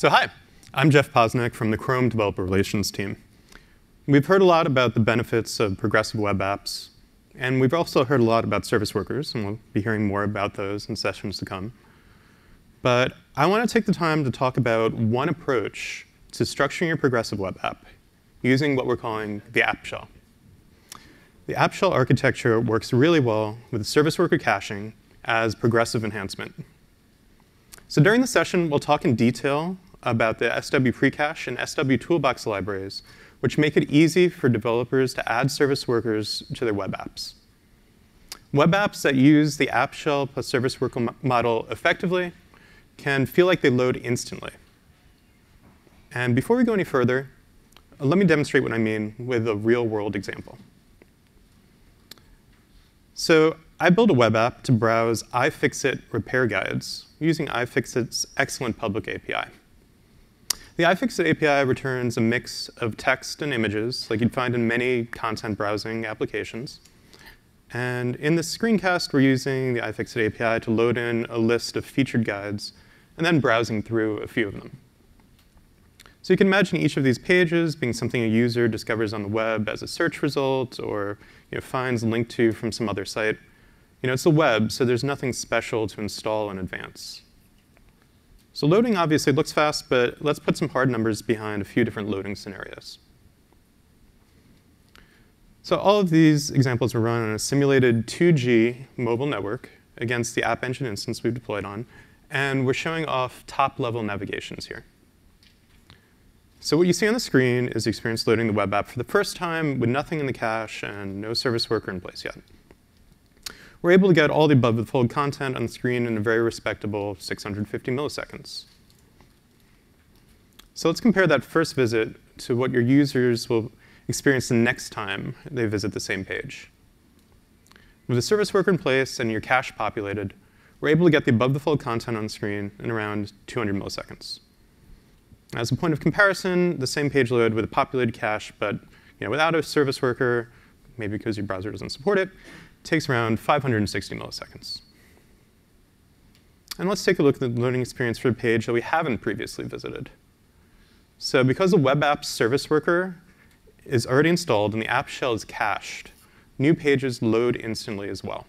So hi, I'm Jeff Posnick from the Chrome Developer Relations team. We've heard a lot about the benefits of progressive web apps, and we've also heard a lot about service workers, and we'll be hearing more about those in sessions to come. But I want to take the time to talk about one approach to structuring your progressive web app using what we're calling the app shell. The app shell architecture works really well with service worker caching as progressive enhancement. So during the session, we'll talk in detail about the SW precache and SW toolbox libraries, which make it easy for developers to add service workers to their web apps. Web apps that use the app shell plus service worker model effectively can feel like they load instantly. And before we go any further, let me demonstrate what I mean with a real world example. So I built a web app to browse iFixit repair guides using iFixit's excellent public API. The iFixit API returns a mix of text and images, like you'd find in many content browsing applications. And in this screencast, we're using the iFixit API to load in a list of featured guides, and then browsing through a few of them. So you can imagine each of these pages being something a user discovers on the web as a search result, or you know, finds a link to from some other site. You know, it's the web, so there's nothing special to install in advance. So loading obviously looks fast, but let's put some hard numbers behind a few different loading scenarios. So all of these examples were run on a simulated 2G mobile network against the App Engine instance we've deployed on, and we're showing off top-level navigations here. So what you see on the screen is the experience loading the web app for the first time with nothing in the cache and no service worker in place yet we're able to get all the above the fold content on the screen in a very respectable 650 milliseconds. So let's compare that first visit to what your users will experience the next time they visit the same page. With the service worker in place and your cache populated, we're able to get the above the fold content on the screen in around 200 milliseconds. As a point of comparison, the same page load with a populated cache, but you know, without a service worker, maybe because your browser doesn't support it, takes around 560 milliseconds. And let's take a look at the learning experience for a page that we haven't previously visited. So because the web app service worker is already installed and the app shell is cached, new pages load instantly as well.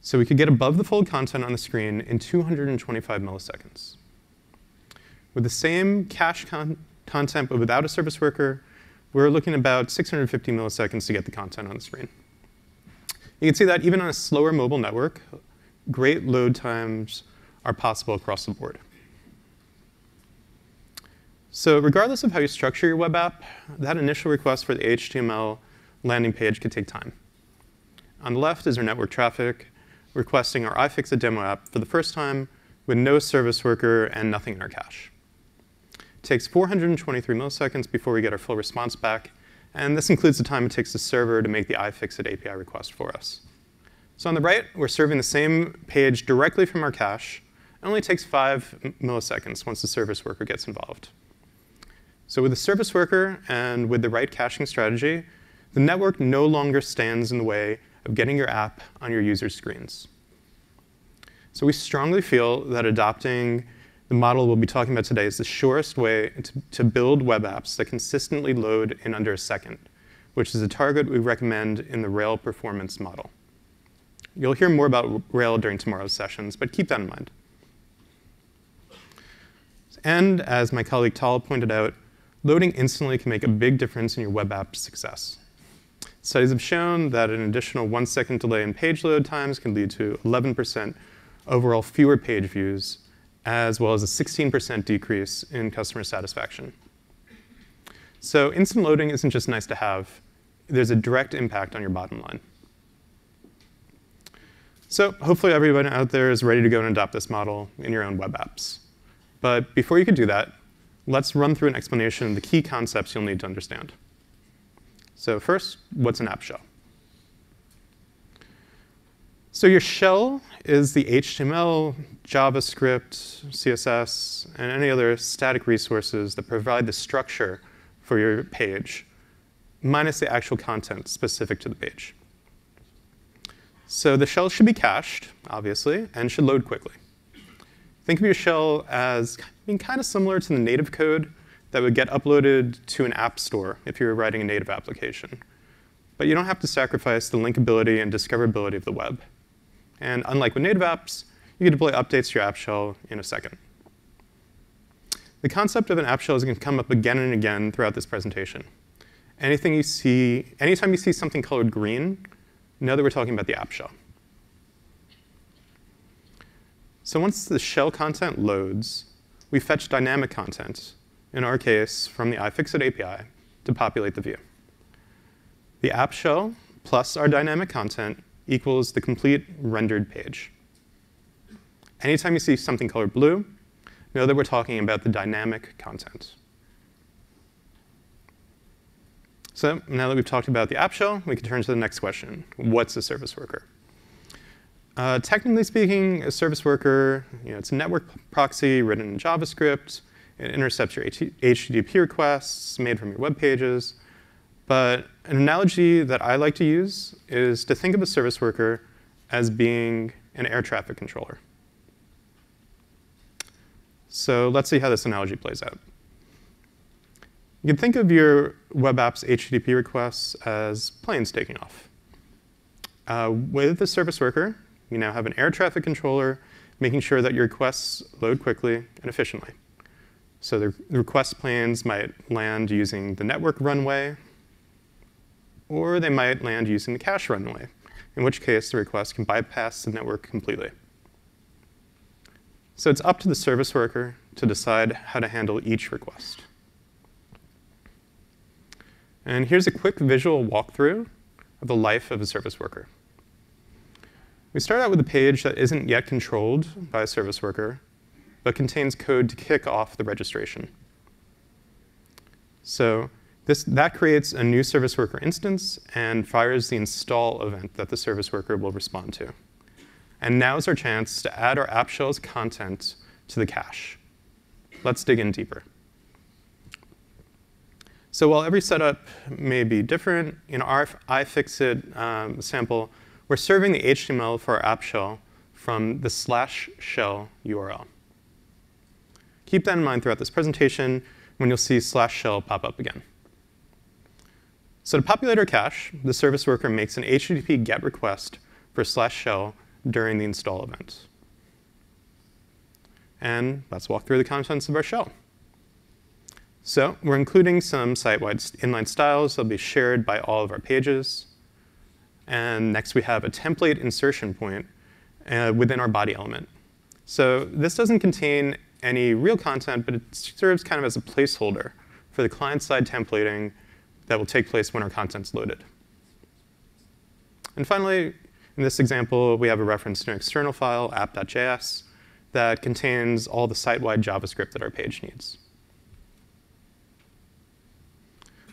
So we could get above the fold content on the screen in 225 milliseconds. With the same cache con content but without a service worker, we're looking about 650 milliseconds to get the content on the screen. You can see that even on a slower mobile network, great load times are possible across the board. So regardless of how you structure your web app, that initial request for the HTML landing page could take time. On the left is our network traffic requesting our iFixit demo app for the first time with no service worker and nothing in our cache. It takes 423 milliseconds before we get our full response back, and this includes the time it takes the server to make the iFixit API request for us. So on the right, we're serving the same page directly from our cache. It only takes five milliseconds once the service worker gets involved. So with the service worker and with the right caching strategy, the network no longer stands in the way of getting your app on your users' screens. So we strongly feel that adopting the model we'll be talking about today is the surest way to, to build web apps that consistently load in under a second, which is a target we recommend in the Rail performance model. You'll hear more about Rail during tomorrow's sessions, but keep that in mind. And as my colleague Tal pointed out, loading instantly can make a big difference in your web app success. Studies have shown that an additional one second delay in page load times can lead to 11% overall fewer page views as well as a 16% decrease in customer satisfaction. So instant loading isn't just nice to have. There's a direct impact on your bottom line. So hopefully everyone out there is ready to go and adopt this model in your own web apps. But before you can do that, let's run through an explanation of the key concepts you'll need to understand. So first, what's an app shell? So your shell is the HTML, JavaScript, CSS, and any other static resources that provide the structure for your page, minus the actual content specific to the page. So the shell should be cached, obviously, and should load quickly. Think of your shell as being kind of similar to the native code that would get uploaded to an app store if you were writing a native application. But you don't have to sacrifice the linkability and discoverability of the web. And unlike with native apps, you can deploy updates to your app shell in a second. The concept of an app shell is going to come up again and again throughout this presentation. Anything you see, anytime you see something colored green, know that we're talking about the app shell. So once the shell content loads, we fetch dynamic content, in our case, from the iFixit API to populate the view. The app shell plus our dynamic content equals the complete rendered page. Anytime you see something colored blue, know that we're talking about the dynamic content. So now that we've talked about the app shell, we can turn to the next question. What's a service worker? Uh, technically speaking, a service worker, you know, it's a network proxy written in JavaScript. It intercepts your HTTP requests made from your web pages. But an analogy that I like to use is to think of a service worker as being an air traffic controller. So let's see how this analogy plays out. You can think of your web app's HTTP requests as planes taking off. Uh, with the service worker, you now have an air traffic controller making sure that your requests load quickly and efficiently. So the request planes might land using the network runway, or they might land using the cache runway, in which case the request can bypass the network completely. So it's up to the service worker to decide how to handle each request. And here's a quick visual walkthrough of the life of a service worker. We start out with a page that isn't yet controlled by a service worker, but contains code to kick off the registration. So this, that creates a new service worker instance and fires the install event that the service worker will respond to. And now is our chance to add our app shell's content to the cache. Let's dig in deeper. So while every setup may be different, in our iFixit um, sample, we're serving the HTML for our app shell from the slash shell URL. Keep that in mind throughout this presentation when you'll see slash shell pop up again. So to populate our cache, the service worker makes an HTTP GET request for slash shell during the install event. And let's walk through the contents of our shell. So we're including some site-wide inline styles that'll be shared by all of our pages. And next we have a template insertion point uh, within our body element. So this doesn't contain any real content, but it serves kind of as a placeholder for the client-side templating that will take place when our content's loaded. And finally, in this example, we have a reference to an external file, app.js, that contains all the site-wide JavaScript that our page needs.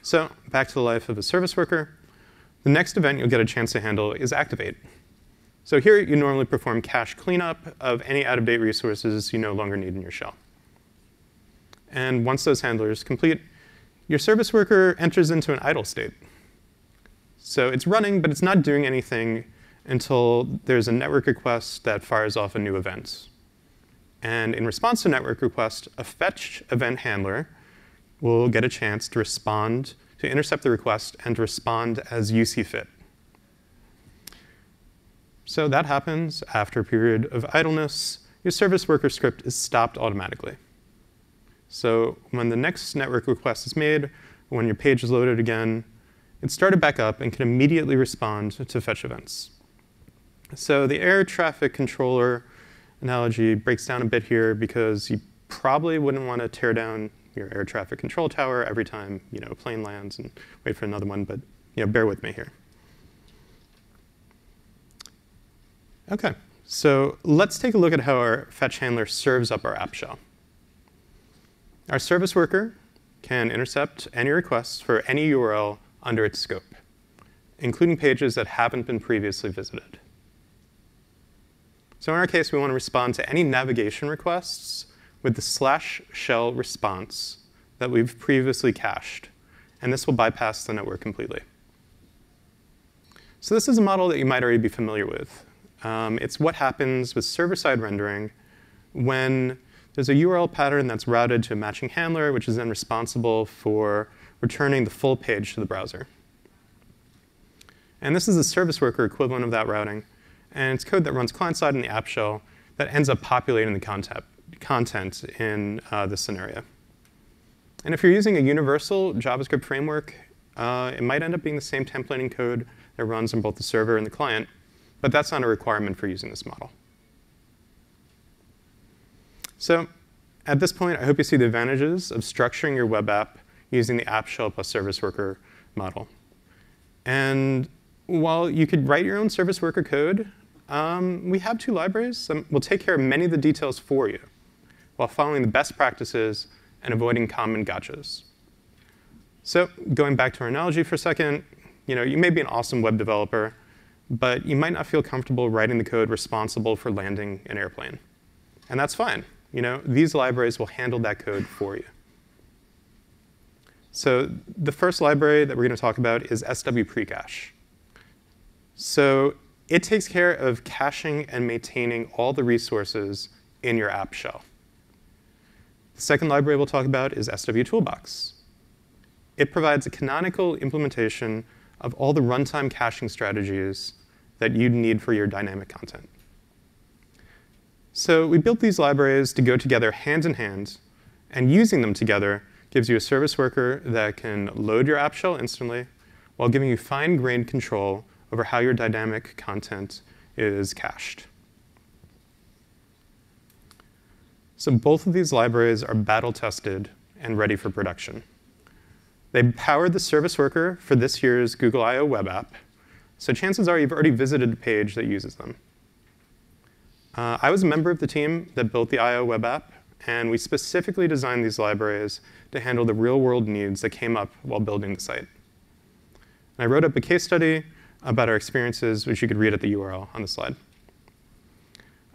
So back to the life of a service worker. The next event you'll get a chance to handle is Activate. So here you normally perform cache cleanup of any out-of-date resources you no longer need in your shell. And once those handlers complete, your service worker enters into an idle state. So it's running, but it's not doing anything until there's a network request that fires off a new event. And in response to network request, a fetch event handler will get a chance to respond to intercept the request and to respond as you see fit. So that happens after a period of idleness. Your service worker script is stopped automatically. So when the next network request is made, when your page is loaded again, it's started back up and can immediately respond to fetch events. So the air traffic controller analogy breaks down a bit here because you probably wouldn't want to tear down your air traffic control tower every time you know, a plane lands and wait for another one, but you know, bear with me here. OK, so let's take a look at how our fetch handler serves up our app shell. Our service worker can intercept any requests for any URL under its scope, including pages that haven't been previously visited. So in our case, we want to respond to any navigation requests with the slash shell response that we've previously cached. And this will bypass the network completely. So this is a model that you might already be familiar with. Um, it's what happens with server-side rendering when there's a URL pattern that's routed to a matching handler, which is then responsible for returning the full page to the browser. And this is the service worker equivalent of that routing. And it's code that runs client-side in the app shell that ends up populating the content, in uh, this scenario. And if you're using a universal JavaScript framework, uh, it might end up being the same templating code that runs on both the server and the client, but that's not a requirement for using this model. So at this point, I hope you see the advantages of structuring your web app using the app shell plus service worker model. And while you could write your own service worker code, um, we have two libraries that will take care of many of the details for you while following the best practices and avoiding common gotchas. So going back to our analogy for a second, you know, you may be an awesome web developer, but you might not feel comfortable writing the code responsible for landing an airplane. And that's fine. You know, these libraries will handle that code for you. So the first library that we're going to talk about is SW Precache. So it takes care of caching and maintaining all the resources in your app shell. The second library we'll talk about is SW Toolbox. It provides a canonical implementation of all the runtime caching strategies that you'd need for your dynamic content. So we built these libraries to go together hand in hand, and using them together gives you a service worker that can load your app shell instantly while giving you fine-grained control over how your dynamic content is cached. So both of these libraries are battle tested and ready for production. They powered the service worker for this year's Google I.O. web app, so chances are you've already visited a page that uses them. Uh, I was a member of the team that built the I.O. web app, and we specifically designed these libraries to handle the real-world needs that came up while building the site. And I wrote up a case study about our experiences, which you could read at the URL on the slide.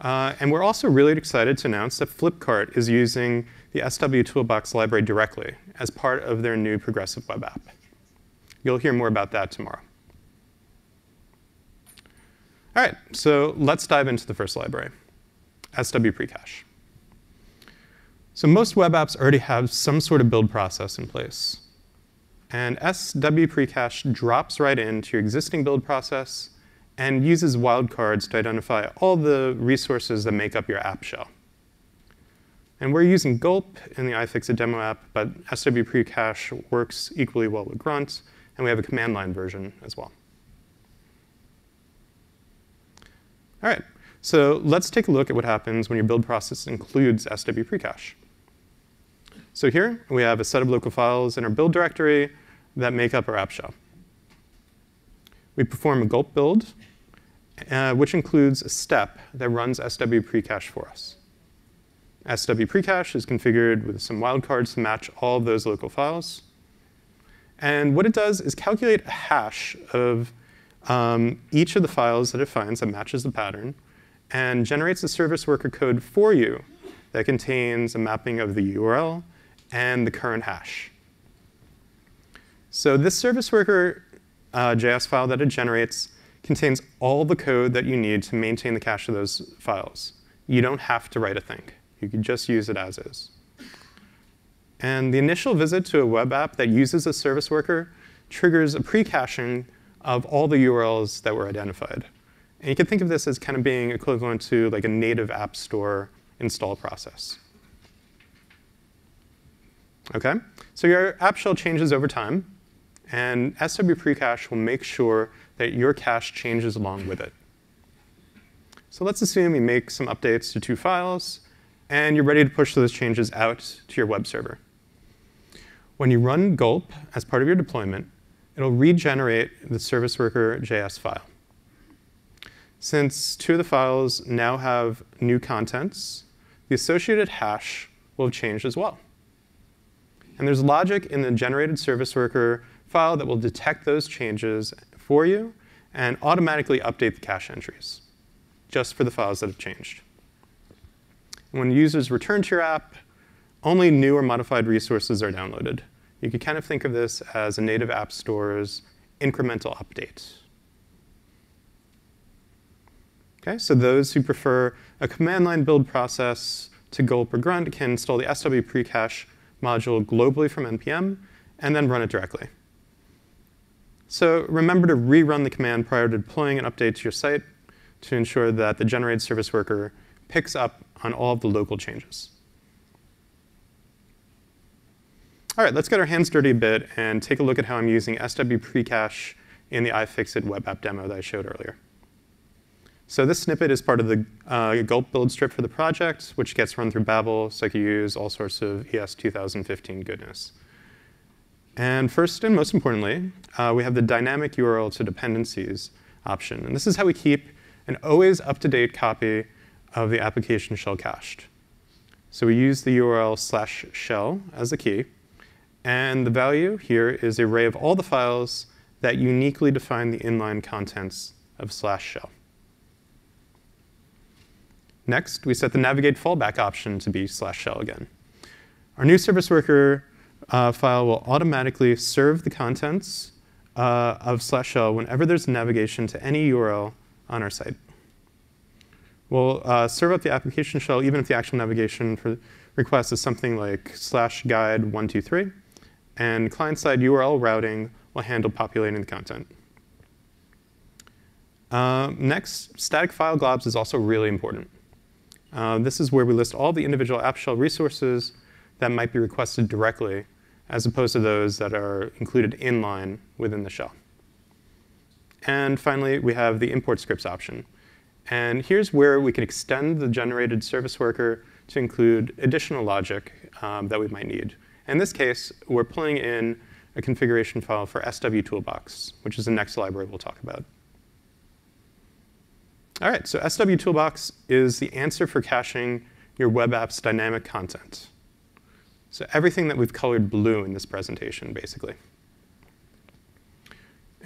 Uh, and we're also really excited to announce that Flipkart is using the SW Toolbox library directly as part of their new progressive web app. You'll hear more about that tomorrow. All right, so let's dive into the first library, SW Precache. So most web apps already have some sort of build process in place. And SW Precache drops right into your existing build process and uses wildcards to identify all the resources that make up your app shell. And we're using Gulp in the iFixit demo app, but SW Precache works equally well with Grunt, and we have a command line version as well. All right, so let's take a look at what happens when your build process includes SW Precache. So here we have a set of local files in our build directory that make up our app shell. We perform a gulp build, uh, which includes a step that runs SW precache for us. SW precache is configured with some wildcards to match all of those local files. And what it does is calculate a hash of um, each of the files that it finds that matches the pattern and generates a service worker code for you that contains a mapping of the URL and the current hash. So this service worker uh, JS file that it generates contains all the code that you need to maintain the cache of those files. You don't have to write a thing. You can just use it as is. And the initial visit to a web app that uses a service worker triggers a pre-caching of all the URLs that were identified. And you can think of this as kind of being equivalent to like a native app store install process. Okay, so your app shell changes over time, and SW Precache will make sure that your cache changes along with it. So let's assume you make some updates to two files, and you're ready to push those changes out to your web server. When you run gulp as part of your deployment, it'll regenerate the service worker JS file. Since two of the files now have new contents, the associated hash will have changed as well. And there's logic in the generated service worker file that will detect those changes for you and automatically update the cache entries, just for the files that have changed. When users return to your app, only new or modified resources are downloaded. You can kind of think of this as a native app store's incremental update. Okay, so those who prefer a command line build process to gulp or grunt can install the SW precache module globally from npm and then run it directly. So remember to rerun the command prior to deploying an update to your site to ensure that the generated service worker picks up on all of the local changes. All right, let's get our hands dirty a bit and take a look at how I'm using SW precache in the iFixit web app demo that I showed earlier. So this snippet is part of the uh, gulp build strip for the project, which gets run through Babel, so I can use all sorts of ES 2015 goodness. And first and most importantly, uh, we have the dynamic URL to dependencies option. And this is how we keep an always up-to-date copy of the application shell cached. So we use the URL slash shell as the key. And the value here is the array of all the files that uniquely define the inline contents of slash shell. Next, we set the navigate fallback option to be slash shell again. Our new service worker uh, file will automatically serve the contents uh, of slash shell whenever there's navigation to any URL on our site. We'll uh, serve up the application shell even if the actual navigation for request is something like slash guide 123, and client-side URL routing will handle populating the content. Uh, next, static file globs is also really important. Uh, this is where we list all the individual app shell resources that might be requested directly as opposed to those that are included inline within the shell. And finally, we have the import scripts option. And here's where we can extend the generated service worker to include additional logic um, that we might need. In this case, we're pulling in a configuration file for SW Toolbox, which is the next library we'll talk about. All right, so SW Toolbox is the answer for caching your web app's dynamic content. So everything that we've colored blue in this presentation, basically.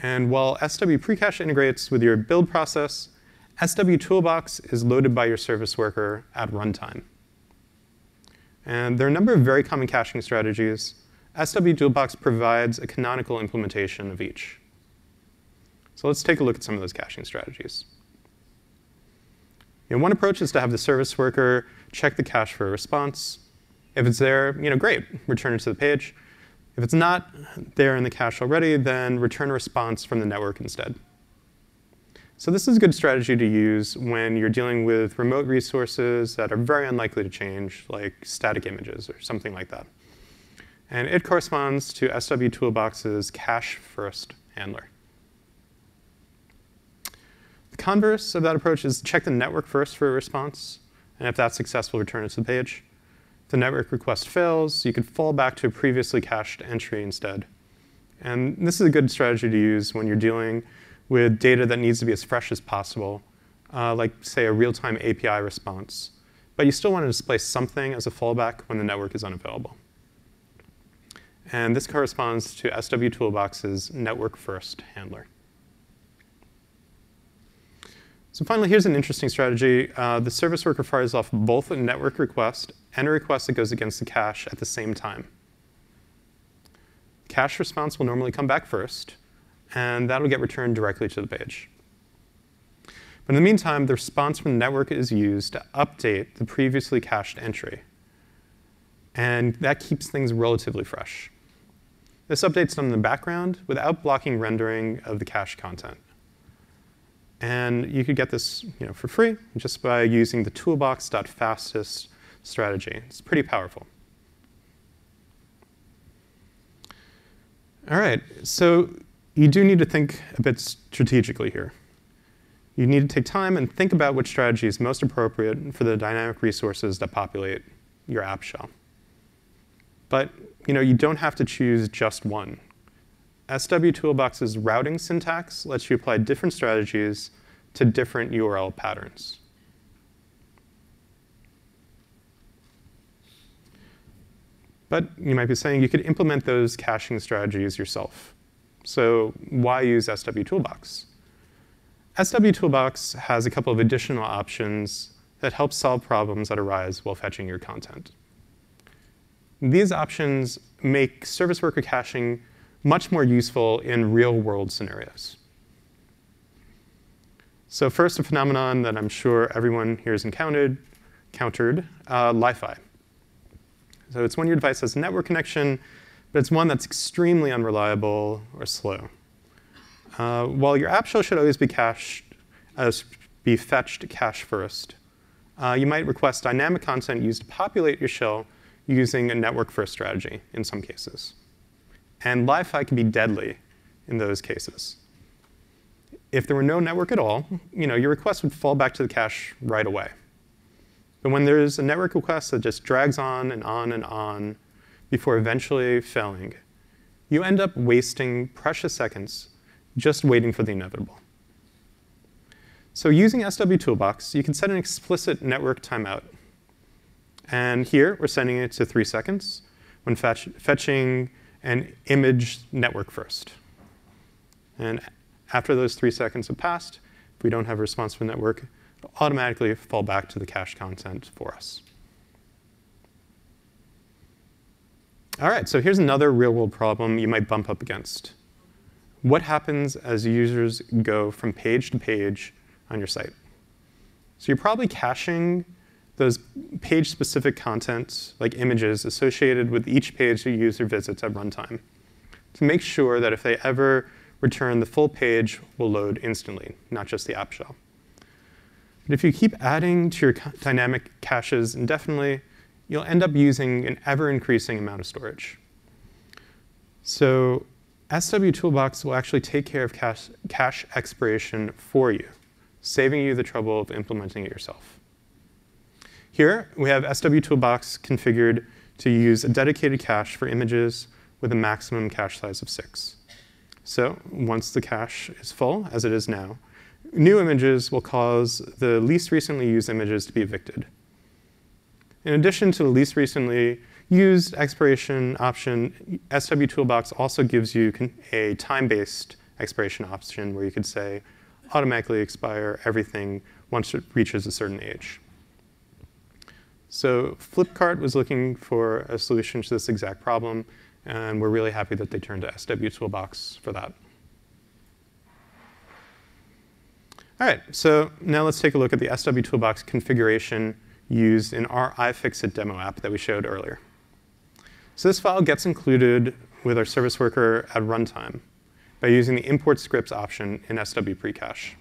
And while SW Precache integrates with your build process, SW Toolbox is loaded by your service worker at runtime. And there are a number of very common caching strategies. SW Toolbox provides a canonical implementation of each. So let's take a look at some of those caching strategies. You know, one approach is to have the service worker check the cache for a response. If it's there, you know, great, return it to the page. If it's not there in the cache already, then return a response from the network instead. So this is a good strategy to use when you're dealing with remote resources that are very unlikely to change, like static images or something like that. And it corresponds to SW Toolbox's cache-first handler. The converse of that approach is check the network first for a response, and if that's successful, return it to the page If the network request fails, you could fall back to a previously cached entry instead. And this is a good strategy to use when you're dealing with data that needs to be as fresh as possible, uh, like, say, a real-time API response. But you still want to display something as a fallback when the network is unavailable. And this corresponds to SW Toolbox's network first handler. So finally, here's an interesting strategy. Uh, the service worker fires off both a network request and a request that goes against the cache at the same time. Cache response will normally come back first, and that'll get returned directly to the page. But in the meantime, the response from the network is used to update the previously cached entry. And that keeps things relatively fresh. This update's done in the background without blocking rendering of the cache content. And you could get this you know, for free just by using the toolbox.fastest strategy. It's pretty powerful. All right, so you do need to think a bit strategically here. You need to take time and think about which strategy is most appropriate for the dynamic resources that populate your app shell. But you, know, you don't have to choose just one. SW Toolbox's routing syntax lets you apply different strategies to different URL patterns. But you might be saying you could implement those caching strategies yourself. So why use SW Toolbox? SW Toolbox has a couple of additional options that help solve problems that arise while fetching your content. These options make service worker caching much more useful in real-world scenarios. So first, a phenomenon that I'm sure everyone here has encountered, countered uh, Lie-Fi. So it's when your device has a network connection, but it's one that's extremely unreliable or slow. Uh, while your app shell should always be cached, as be fetched cache first, uh, you might request dynamic content used to populate your shell using a network-first strategy in some cases. And Lie-Fi can be deadly in those cases. If there were no network at all, you know, your request would fall back to the cache right away. But when there's a network request that just drags on and on and on before eventually failing, you end up wasting precious seconds just waiting for the inevitable. So using SW Toolbox, you can set an explicit network timeout. And here, we're setting it to three seconds when fetch, fetching an image network first. And after those three seconds have passed, if we don't have a response from the network, it'll automatically fall back to the cache content for us. All right, so here's another real-world problem you might bump up against. What happens as users go from page to page on your site? So you're probably caching those page-specific content, like images, associated with each page the user visits at runtime to make sure that if they ever return, the full page will load instantly, not just the app shell. But if you keep adding to your dynamic caches indefinitely, you'll end up using an ever-increasing amount of storage. So SW Toolbox will actually take care of cache, cache expiration for you, saving you the trouble of implementing it yourself. Here, we have SW Toolbox configured to use a dedicated cache for images with a maximum cache size of 6. So once the cache is full, as it is now, new images will cause the least recently used images to be evicted. In addition to the least recently used expiration option, SW Toolbox also gives you a time-based expiration option where you could say automatically expire everything once it reaches a certain age. So Flipkart was looking for a solution to this exact problem, and we're really happy that they turned to SW Toolbox for that. All right, so now let's take a look at the SW Toolbox configuration used in our iFixit demo app that we showed earlier. So this file gets included with our service worker at runtime by using the import scripts option in SW Precache.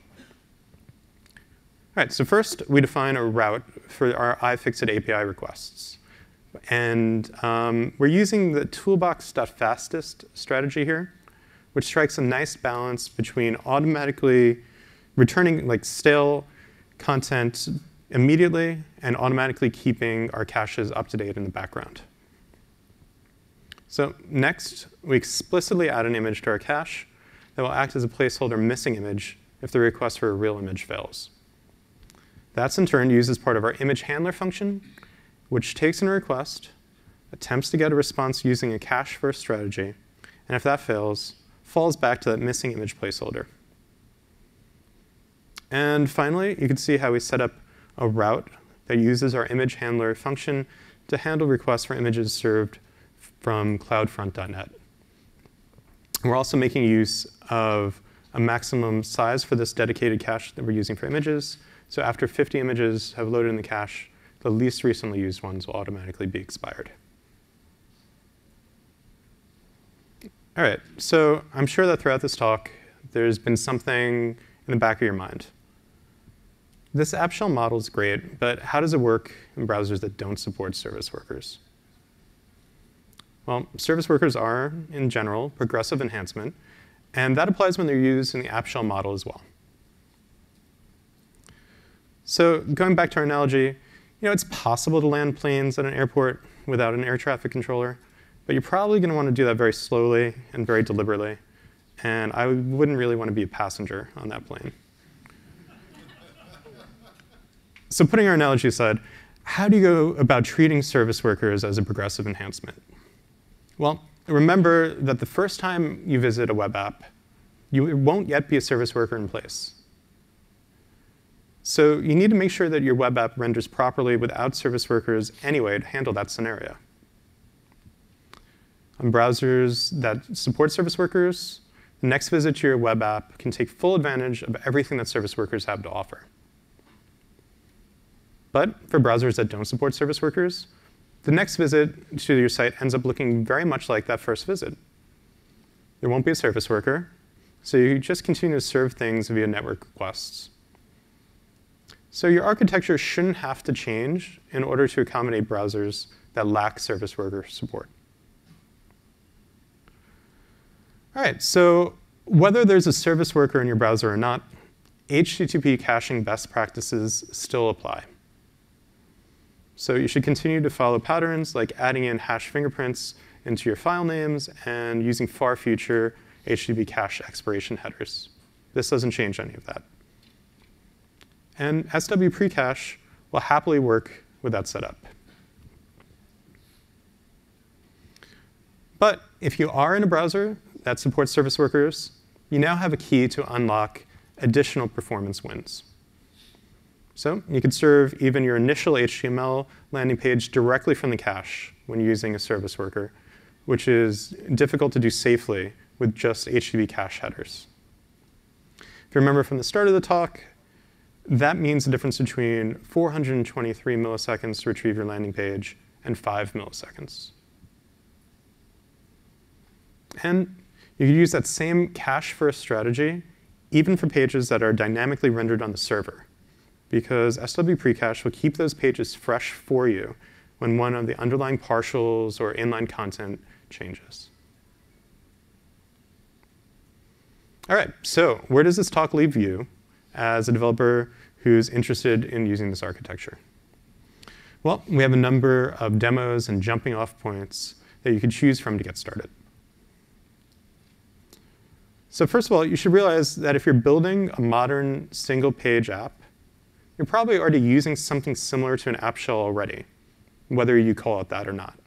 All right, so first we define a route for our iFixit API requests. And um, we're using the toolbox.fastest strategy here, which strikes a nice balance between automatically returning like stale content immediately and automatically keeping our caches up to date in the background. So next, we explicitly add an image to our cache that will act as a placeholder missing image if the request for a real image fails. That's in turn used as part of our image handler function, which takes in a request, attempts to get a response using a cache-first strategy, and if that fails, falls back to that missing image placeholder. And finally, you can see how we set up a route that uses our image handler function to handle requests for images served from cloudfront.net. We're also making use of a maximum size for this dedicated cache that we're using for images. So after 50 images have loaded in the cache, the least recently used ones will automatically be expired. All right, so I'm sure that throughout this talk, there's been something in the back of your mind. This app shell model is great, but how does it work in browsers that don't support service workers? Well, service workers are, in general, progressive enhancement, and that applies when they're used in the app shell model as well. So going back to our analogy, you know, it's possible to land planes at an airport without an air traffic controller, but you're probably going to want to do that very slowly and very deliberately. And I wouldn't really want to be a passenger on that plane. So putting our analogy aside, how do you go about treating service workers as a progressive enhancement? Well, remember that the first time you visit a web app, you won't yet be a service worker in place. So you need to make sure that your web app renders properly without service workers anyway to handle that scenario. On browsers that support service workers, the next visit to your web app can take full advantage of everything that service workers have to offer. But for browsers that don't support service workers, the next visit to your site ends up looking very much like that first visit. There won't be a service worker, so you just continue to serve things via network requests. So your architecture shouldn't have to change in order to accommodate browsers that lack service worker support. All right, so whether there's a service worker in your browser or not, HTTP caching best practices still apply. So you should continue to follow patterns like adding in hash fingerprints into your file names and using far future HTTP cache expiration headers. This doesn't change any of that. And SW precache will happily work with that setup. But if you are in a browser that supports service workers, you now have a key to unlock additional performance wins. So you could serve even your initial HTML landing page directly from the cache when using a service worker, which is difficult to do safely with just HTTP cache headers. If you remember from the start of the talk, that means the difference between 423 milliseconds to retrieve your landing page and 5 milliseconds. And you could use that same cache-first strategy even for pages that are dynamically rendered on the server because SW Precache will keep those pages fresh for you when one of the underlying partials or inline content changes. All right, so where does this talk leave you as a developer who's interested in using this architecture? Well, we have a number of demos and jumping off points that you can choose from to get started. So first of all, you should realize that if you're building a modern single page app, you're probably already using something similar to an app shell already, whether you call it that or not.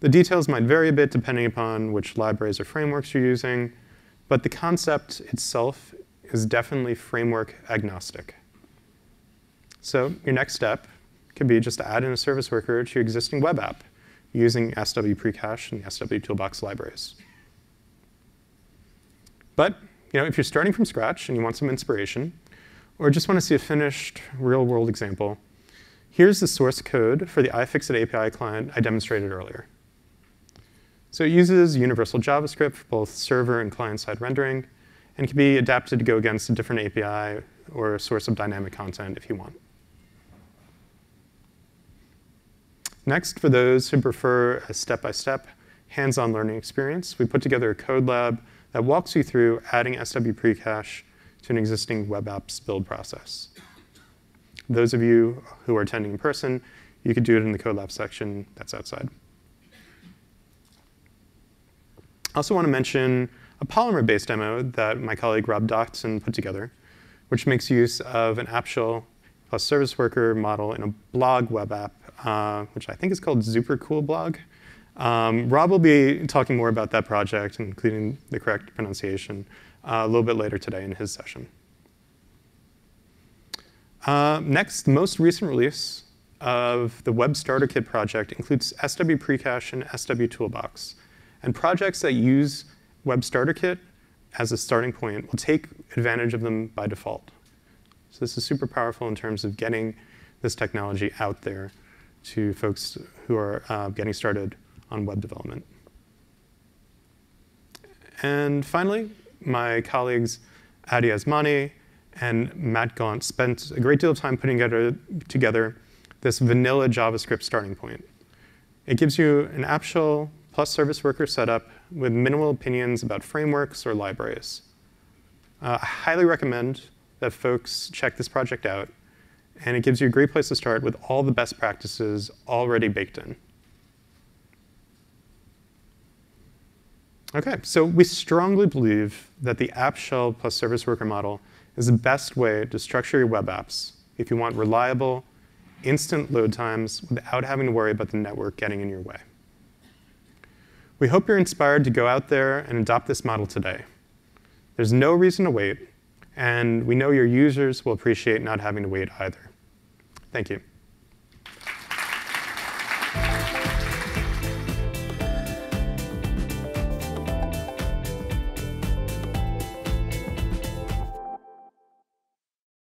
The details might vary a bit depending upon which libraries or frameworks you're using, but the concept itself is definitely framework agnostic. So your next step could be just to add in a service worker to your existing web app using SW Precache and the SW Toolbox libraries. But you know, if you're starting from scratch and you want some inspiration, or just want to see a finished real-world example, here's the source code for the iFixit API client I demonstrated earlier. So it uses universal JavaScript for both server and client-side rendering, and can be adapted to go against a different API or a source of dynamic content if you want. Next, for those who prefer a step-by-step hands-on learning experience, we put together a code lab that walks you through adding SW Precache to an existing web apps build process. Those of you who are attending in person, you could do it in the code lab section that's outside. I also want to mention a Polymer-based demo that my colleague Rob Dodson put together, which makes use of an app shell plus service worker model in a blog web app, uh, which I think is called Super Cool Blog. Um, Rob will be talking more about that project, including the correct pronunciation, uh, a little bit later today in his session. Uh, next, the most recent release of the Web Starter Kit project includes SW Precache and SW Toolbox. And projects that use Web Starter Kit as a starting point will take advantage of them by default. So this is super powerful in terms of getting this technology out there to folks who are uh, getting started on web development. And finally, my colleagues Addy Osmani and Matt Gaunt spent a great deal of time putting together, together this vanilla JavaScript starting point. It gives you an app shell plus service worker setup with minimal opinions about frameworks or libraries. Uh, I highly recommend that folks check this project out, and it gives you a great place to start with all the best practices already baked in. Okay, so we strongly believe that the app shell plus service worker model is the best way to structure your web apps if you want reliable, instant load times without having to worry about the network getting in your way. We hope you're inspired to go out there and adopt this model today. There's no reason to wait, and we know your users will appreciate not having to wait either. Thank you.